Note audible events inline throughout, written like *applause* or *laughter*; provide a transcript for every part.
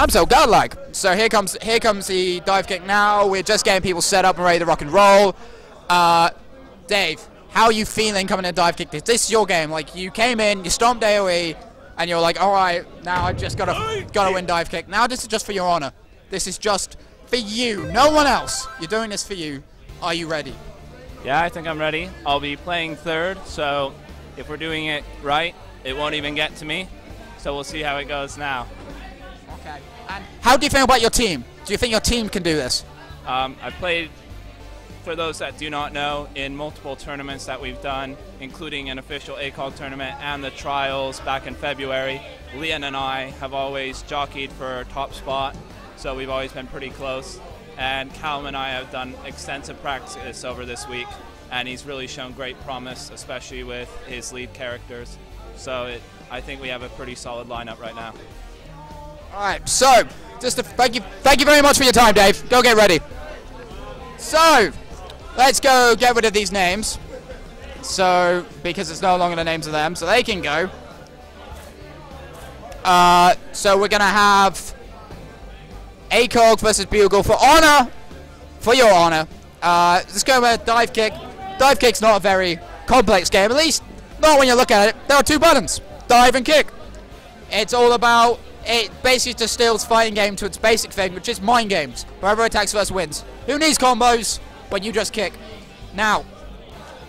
I'm so godlike. So here comes here comes the dive kick now. We're just getting people set up and ready to rock and roll. Uh, Dave, how are you feeling coming to dive kick? This This is your game. Like you came in, you stomped AOE, and you're like, all right, now I just gotta gotta win dive kick. Now this is just for your honor. This is just for you, no one else. You're doing this for you. Are you ready? Yeah, I think I'm ready. I'll be playing third, so if we're doing it right, it won't even get to me. So we'll see how it goes now. Okay. And how do you feel about your team? Do you think your team can do this? Um, I've played, for those that do not know, in multiple tournaments that we've done, including an official ACOG tournament and the trials back in February. Leon and I have always jockeyed for top spot, so we've always been pretty close. And Callum and I have done extensive practice over this week, and he's really shown great promise, especially with his lead characters. So it, I think we have a pretty solid lineup right now. All right. So, just to thank you, thank you very much for your time, Dave. Go get ready. So, let's go get rid of these names. So, because it's no longer the names of them, so they can go. Uh, so we're gonna have ACOG versus Bugle for honor, for your honor. Uh, let's go with dive kick. Dive kick's not a very complex game, at least not when you look at it. There are two buttons, dive and kick. It's all about it basically distills fighting game to its basic thing, which is mind games. Whoever attacks first wins. Who needs combos when you just kick? Now,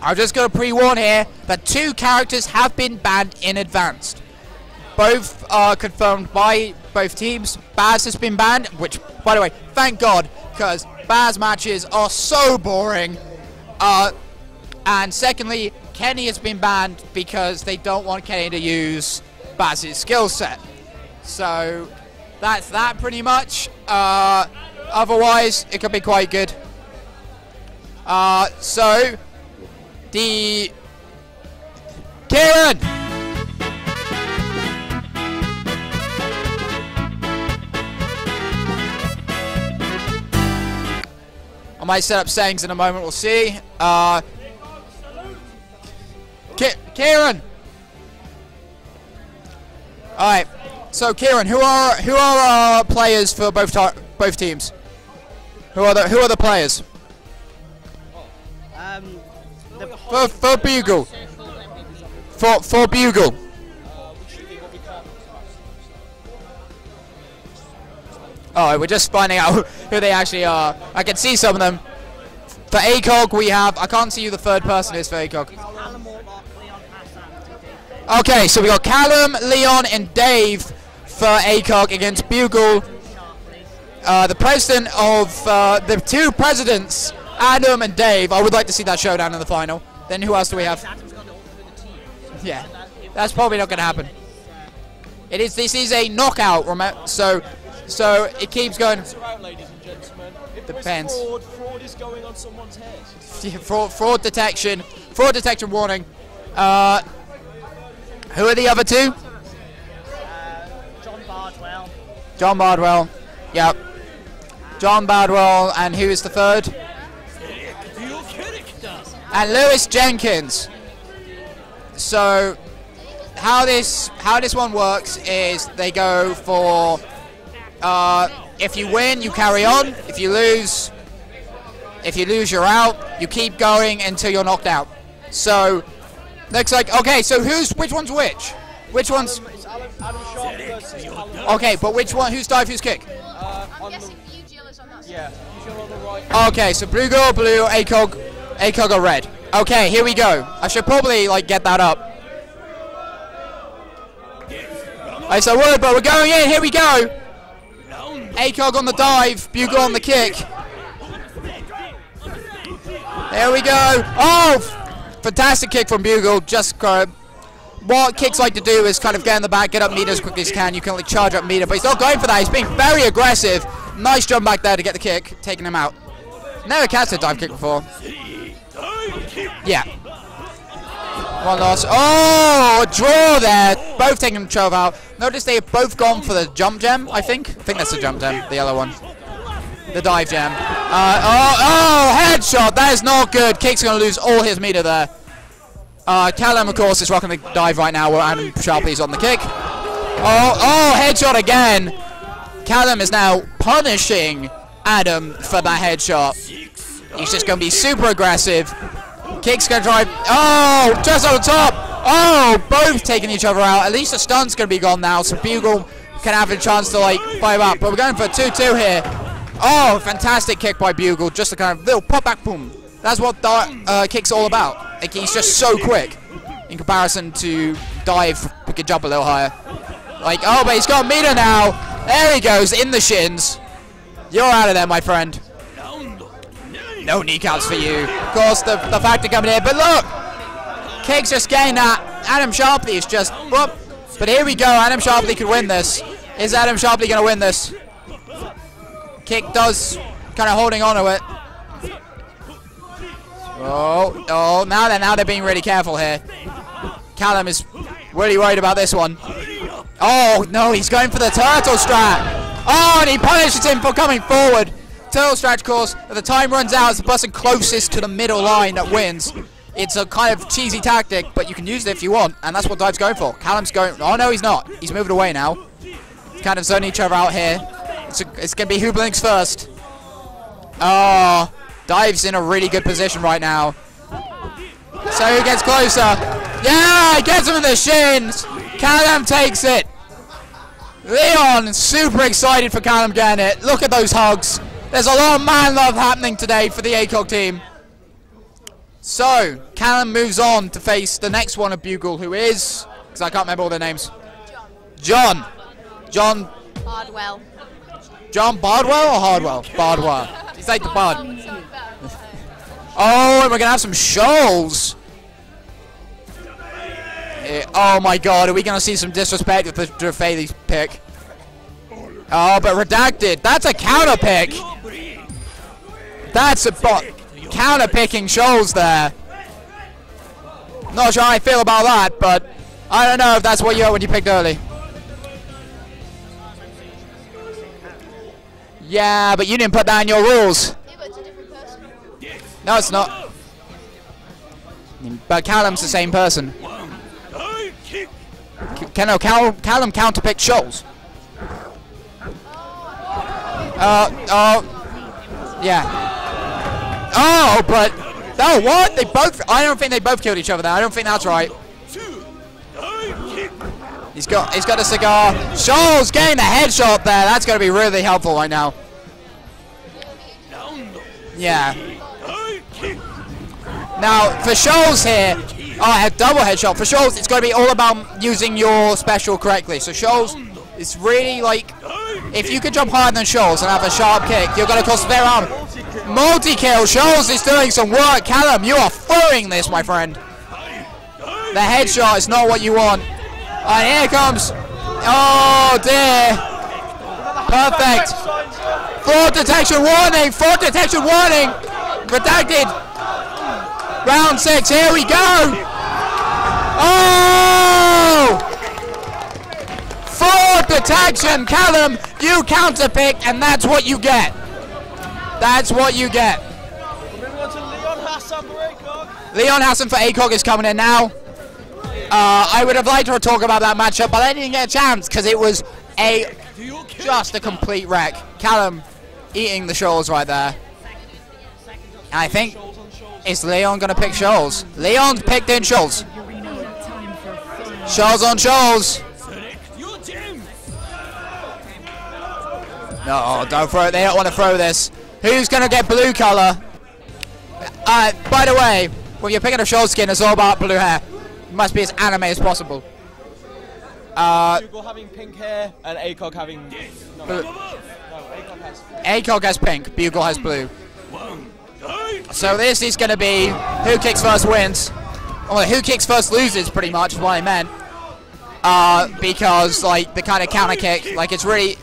I'm just going to pre-warn here that two characters have been banned in advance. Both are confirmed by both teams. Baz has been banned, which, by the way, thank God, because Baz matches are so boring. Uh, and secondly, Kenny has been banned because they don't want Kenny to use Baz's skill set. So that's that pretty much. Uh, otherwise, it could be quite good. Uh, so the Kieran. I might set up sayings in a moment. We'll see. Uh, Ki- Kieran. All right. So Kieran, who are who are uh, players for both both teams? Who are the who are the players Um, the for for Bugle? For for Bugle. Oh, we're just finding out *laughs* who they actually are. I can see some of them. For ACOG, we have. I can't see who the third person is for ACOG. Callum Morlock, Leon Hassan, Okay, so we got Callum, Leon, and Dave for ACOG against Bugle. Uh, the president of uh, the two presidents, Adam and Dave. I would like to see that showdown in the final. Then who else do we have? Adam's got it all through the team. Yeah, that's probably not going to happen. It is. This is a knockout, remember? So, so it keeps going. ladies and gentlemen. If Depends. fraud, fraud is going on someone's head. *laughs* Fraud, fraud detection. Fraud detection warning. Uh, who are the other two? John Bardwell. Yep. John Bardwell, and who is the third? And Lewis Jenkins. So, how this how this one works is they go for uh, if you win, you carry on. If you lose, if you lose, you're out. You keep going until you're knocked out. So, looks like okay. So who's which one's which? Which one's Adam, Adam Sharp versus Callum. okay? But which one? Who's dive? Who's kick? Uh, I'm on the, guessing for is on that side. yeah, usually on the right. Okay, so blue girl, blue, ACOG, ACOG or red. Okay, here we go. I should probably like get that up. I said word, but we're going in. Here we go. ACOG on the dive, Bugle on the kick. There we go. Oh, fantastic kick from Bugle. Just uh, what kicks like to do is kind of get in the back, get up meter as quickly as you can. You can only charge up meter, but he's not going for that. He's being very aggressive. Nice jump back there to get the kick, taking him out. Never catch a dive kick before. Yeah. One loss. Oh, draw there. Both taking 12 out. Notice they've both gone for the jump gem, I think. I think that's the jump gem, the yellow one. The dive gem. Uh, oh, oh, headshot. That is not good. Kick's going to lose all his meter there. Uh, Callum, of course, is rocking the dive right now while Adam Sharpley's on the kick. Oh, oh, headshot again. Callum is now punishing Adam for that headshot. He's just going to be super aggressive. Kick's going to drive. Oh, just on top. Oh, both taking each other out. At least the stun's going to be gone now, so Bugle can have a chance to, like, fight up. But we're going for a 2-2 here. Oh, fantastic kick by Bugle. Just a kind of little pop back boom. That's what dart, uh, kick's all about. Like, he's just so quick in comparison to dive, pick a jump a little higher. Like, oh, but he's got meter now. There he goes, in the shins. You're out of there, my friend. No kneecaps for you. Of course, the, the factor coming here. But look! Kick's just getting that. Adam Sharpley is just... Whoop. But here we go. Adam Sharpley could win this. Is Adam Sharpley going to win this? Kick does kind of holding on to it. Oh, oh, now they're, now they're being really careful here. Callum is really worried about this one. Oh, no, he's going for the turtle strat. Oh, and he punishes him for coming forward. Turtle strat, of course, at the time runs out, it's the person closest to the middle line that wins. It's a kind of cheesy tactic, but you can use it if you want, and that's what Dive's going for. Callum's going... Oh, no, he's not. He's moving away now. Kind of zoning each other out here. It's, it's going to be who blinks first. Oh, Dive's in a really good position right now. So who gets closer? Yeah, he gets him in the shins. Callum takes it. Leon super excited for Callum getting it. Look at those hugs. There's a lot of man love happening today for the ACOG team. So, Callum moves on to face the next one of Bugle, who is, because I can't remember all their names. John. John. Hardwell. John Bardwell or Hardwell? Bardwell. He's like the Bard. Oh, and we're going to have some shoals. Eh, oh my god, are we going to see some disrespect with the Jefailey's pick? Oh, but redacted. That's a counter pick. That's a bot. Counter picking shoals there. Not sure how I feel about that, but I don't know if that's what you are when you picked early. Yeah, but you didn't put that in your rules. No, it's not. But Callum's the same person. Can no, Cal, Callum counterpicked Shoals. Uh, oh, yeah. Oh, but oh, what? They both. I don't think they both killed each other. There. I don't think that's right. He's got. He's got a cigar. Shoals getting the headshot there. That's going to be really helpful right now. Yeah. Now, for Shoals here, oh, I have double headshot. For Shoals, it's going to be all about using your special correctly. So Shoals, it's really like, if you can jump higher than Shoals and have a sharp kick, you're going to cost their arm. Multi-kill. Shoals is doing some work. Callum, you are throwing this, my friend. The headshot is not what you want. And here comes, oh dear. Perfect. Fraud detection warning. Fraud detection warning. Redacted. Round six, here we go! Oh! Fraud detection, Callum, you counterpick, and that's what you get. That's what you get. Leon Hassan for ACOG. Leon Hassan for ACOG is coming in now. Uh, I would have liked to talk about that matchup, but I didn't get a chance because it was a just a complete wreck. Callum eating the shoals right there. And I think is Leon gonna pick Shoals? Leon picked in Shoals. Shoals on Shoals. No, don't throw it. They don't want to throw this. Who's gonna get blue color? Uh, by the way, when you're picking a Shoals skin, it's all about blue hair. You must be as anime as possible. Uh, Hugo having pink hair and ACOG having. No, Blue. no, ACOG has. ACOG has pink, Bugle has blue. So this is going to be who kicks first wins. Well, who kicks first loses, pretty much, what I meant. Uh, because, like, the kind of counter kick, like, it's really...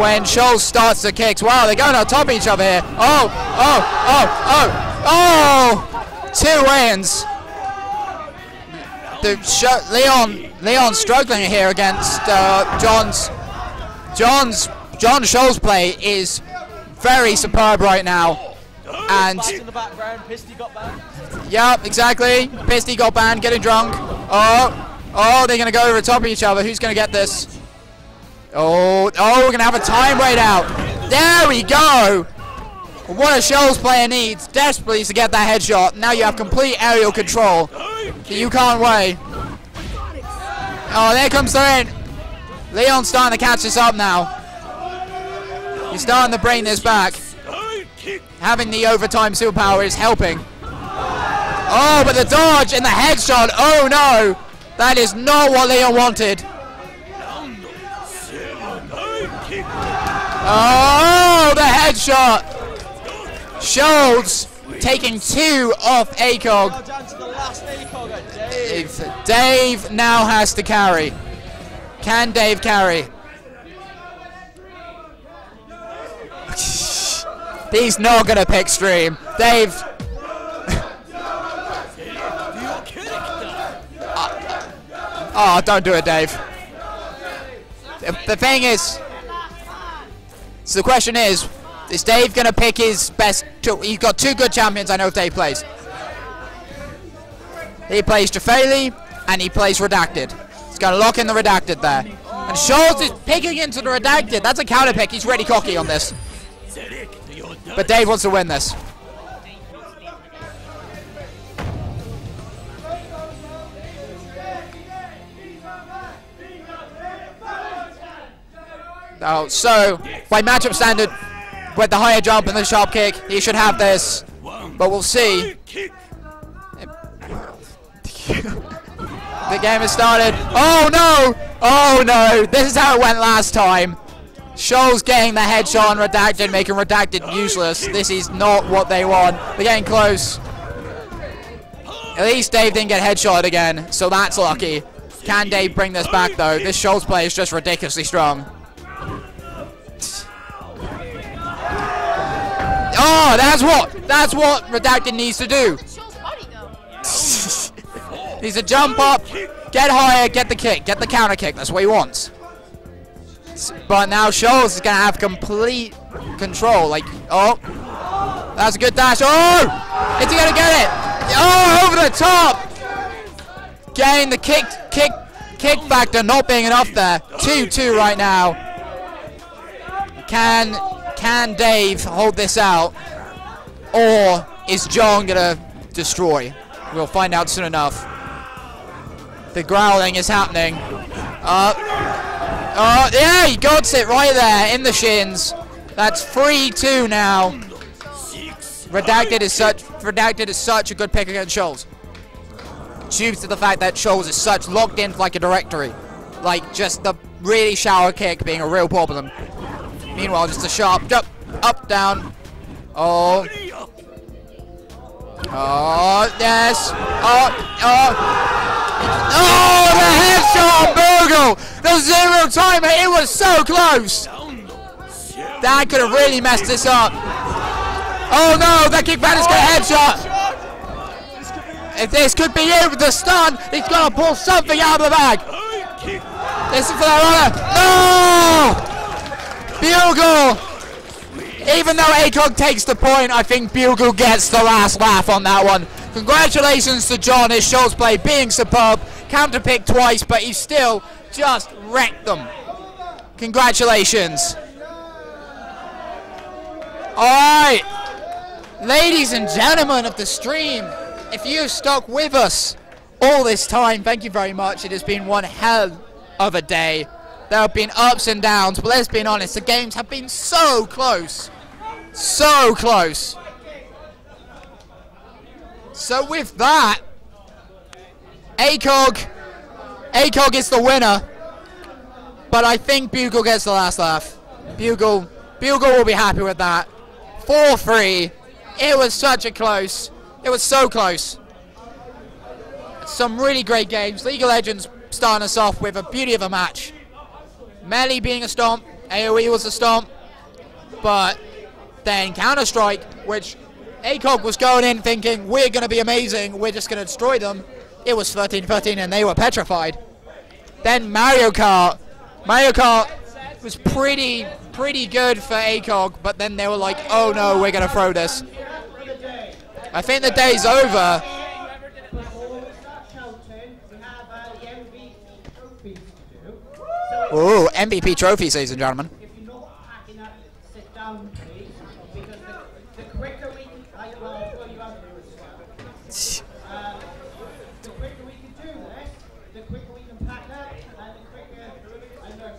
When Shoals starts the kicks, wow, they're going on top of each other here. Oh, oh, oh, oh, oh! Two wins. The Leon, Leon struggling here against uh, John's, John's, John Shoals play is very superb right now. And Bats in the background, Pisty got back. Yep, exactly. Pisty got banned, getting drunk. Oh, Oh, they're gonna go over the top of each other. Who's gonna get this? Oh, oh, we're gonna have a time raid out. There we go. What a Shoals player needs desperately is to get that headshot. Now you have complete aerial control. You can't wait. Oh, there comes the in. Leon's starting to catch this up now. He's starting to bring this back. Having the overtime superpower is helping. Oh, but the dodge and the headshot. Oh no. That is not what Leon wanted. Oh, the headshot. Shoals taking two off ACOG. Dave now has to carry. Can Dave carry? He's not gonna pick stream. Dave. oh, don't do it, Dave. The, thing is, so the question is, is Dave gonna pick his best? Two, he's got two good champions. I know if Dave plays. He plays Jefailey and he plays Redacted. He's going to lock in the Redacted there. And Shoals is picking into the Redacted. That's a counter pick. He's ready cocky on this. But Dave wants to win this. Oh, so by matchup standard, with the higher jump and the sharp kick, he should have this. But we'll see. *laughs* the game has started. Oh no! Oh no! This is how it went last time. Shoals getting the headshot on Redacted, making Redacted useless. This is not what they want. They're getting close. At least Dave didn't get headshot again, so that's lucky. Can Dave bring this back though? This Shoals play is just ridiculously strong. Oh, that's what that's what Redacted needs to do. *laughs* Needs to jump up, get higher, get the kick, get the counter kick. That's what he wants. But now Shoals is gonna have complete control. Like, oh, that's a good dash. Oh, is he gonna get it? Oh, over the top. Getting the kick, kick, kick factor not being enough there. Two-two right now. Can can Dave hold this out, or is John gonna destroy? We'll find out soon enough. The growling is happening. Uh, oh, yeah, he got it right there in the shins. That's 3-2 now. Redacted is such Redacted is such a good pick against Shoals. Due to the fact that Shoals is such locked in like a directory. Like just the really shower kick being a real problem. Meanwhile, just a sharp jump, up, down. Oh. Oh, yes. Oh, oh. Oh, Bugle! The zero timer, it was so close! That could have really messed this up. Oh no, that kick is going to headshot! If this could be it with the stun, he's to pull something out of the bag. This is for the runner. No! Bugle! Even though ACOG takes the point, I think Bugle gets the last laugh on that one. Congratulations to John, his Shoals play being superb. Counter pick twice, but he still just wrecked them. Congratulations. Alright. Ladies and gentlemen of the stream, if you've stuck with us all this time, thank you very much. It has been one hell of a day. There have been ups and downs, but let's be honest, the games have been so close. So close. So with that, ACOG, ACOG is the winner, but I think Bugle gets the last laugh. Bugle, Bugle will be happy with that. 4-3. It was such a close. It was so close. Some really great games. League of Legends starting us off with a beauty of a match. Melee being a stomp, AoE was a stomp, but then Counter Strike, which ACOG was going in thinking we're going to be amazing, we're just going to destroy them. It was 13-13 and they were petrified. Then Mario Kart. Mario Kart was pretty pretty good for ACOG, but then they were like, oh no, we're going to throw this. I think the day's over. Ooh, MVP trophy, ladies and gentlemen.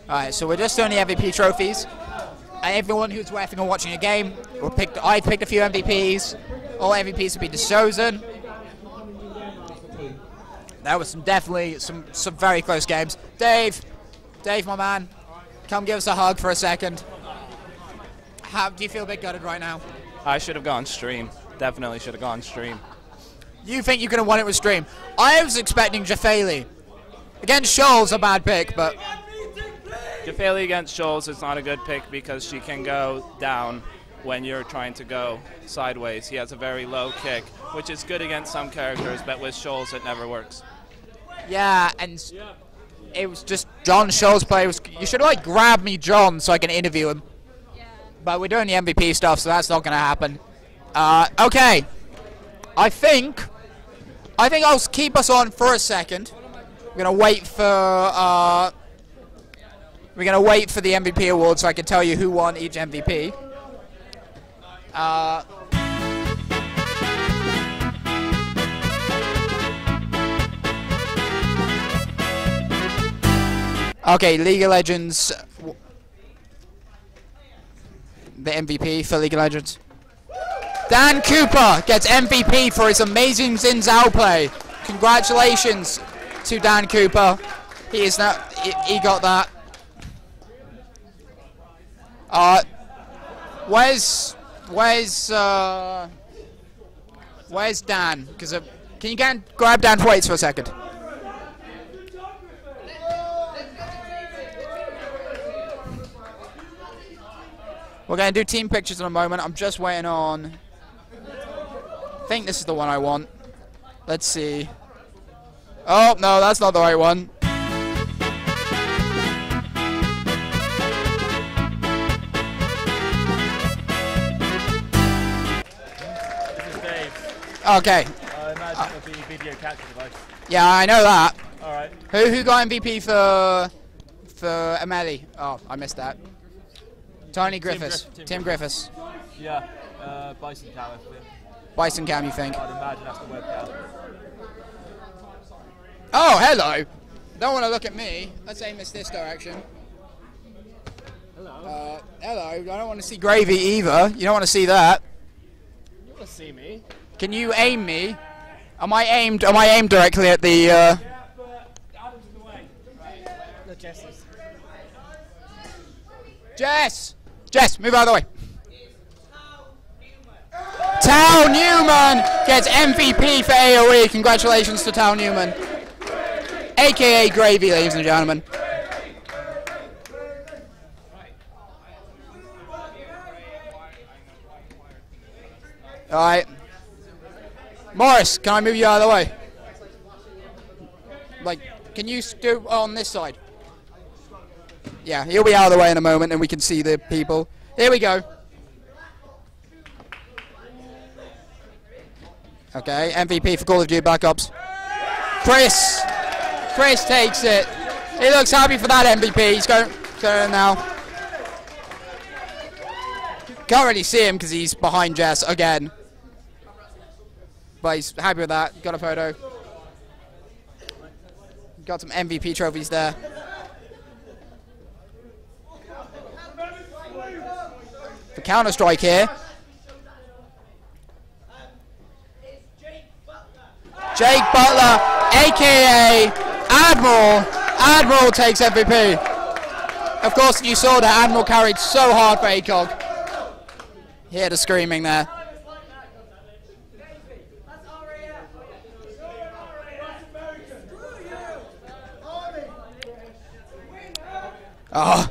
I know. Alright, so we're just doing the MVP trophies. Uh, everyone who's watching or watching a game, will pick, I picked a few MVPs. All MVPs have been chosen. That was some definitely some some very close games. Dave, Dave, my man, come give us a hug for a second. How do you feel a bit gutted right now? I should have gone stream. Definitely should have gone stream. You think you could have won it with Stream? I was expecting Jefailey. Against Shoals a bad pick, but Jefailey against Shoals is not a good pick because she can go down when you're trying to go sideways. He has a very low kick, which is good against some characters, but with Shoals it never works. yeah, and it was just John Shoals play was. You should have like grabbed me, John, so I can interview him. But we're doing the MVP stuff, so that's not going to happen. Uh, okay, I think, I think I'll keep us on for a second. We're gonna wait for. Uh, we're gonna wait for the MVP award so I can tell you who won each MVP. Uh, Okay, League of Legends. The MVP for League of Legends. Dan Cooper gets MVP for his amazing Xin Zhao play. Congratulations to Dan Cooper. He is now. He, he got that. Uh, where's where's uh, where's Dan? Because uh, can you get, grab Dan for a second? We're going to do team pictures in a moment. I'm just waiting on. I think this is the one I want. Let's see. Oh, no, that's not the right one. Okay. I imagine it'll be video capture device. Yeah, I know that. Alright. Who who got MVP for for Ameli? Oh, I missed that. Tony Griffiths. Griff- Tim Tim Griffiths. Yeah. Uh, Bison Tower. Bison Cam, you think? I'd imagine that's the webcam. Oh, hello. Don't want to look at me. Let's aim this this direction. Hello. Uh, hello. I don't want to see gravy either. You don't want to see that. You want to see me? Can you aim me? Am I aimed? Am I aimed directly at the? Uh... Jesses. Jess. Jess, move out of the way. Tao Newman gets MVP for AOE. Congratulations to Tao Newman, aka Gravy, ladies and gentlemen. All right, Morris, can I move you out of the way? Like, can you do on this side? Yeah, he'll be out of the way in a moment and we can see the people. Here we go. Okay, MVP for Call of Duty Black Ops. Chris! Chris takes it. He looks happy for that MVP. He's going, going now. Can't really see him because he's behind Jess again. But he's happy with that. Got a photo. Got some MVP trophies there. for Counter Strike here. Jake Butler, aka Admiral. Admiral takes MVP. Of course, you saw that Admiral carried so hard for ACOG. Hear the screaming there. Oh.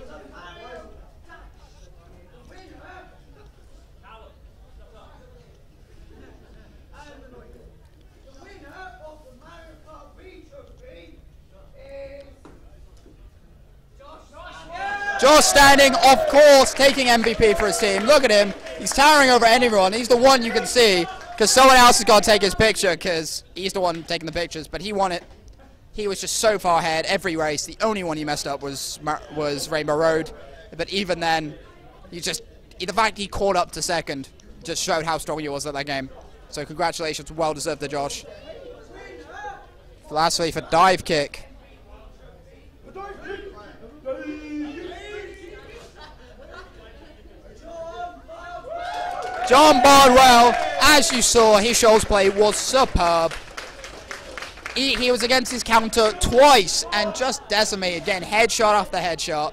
Josh standing, of course, taking MVP for his team. Look at him. He's towering over anyone. He's the one you can see because someone else has got to take his picture because he's the one taking the pictures, but he won it. He was just so far ahead every race. The only one he messed up was was Rainbow Road, but even then, you just the fact he caught up to second just showed how strong he was at that game. So congratulations, well deserved to Josh. Lastly, for dive kick. John Bardwell, as you saw, his shoals play was superb. He, he was against his counter twice and just decimated again, headshot after headshot.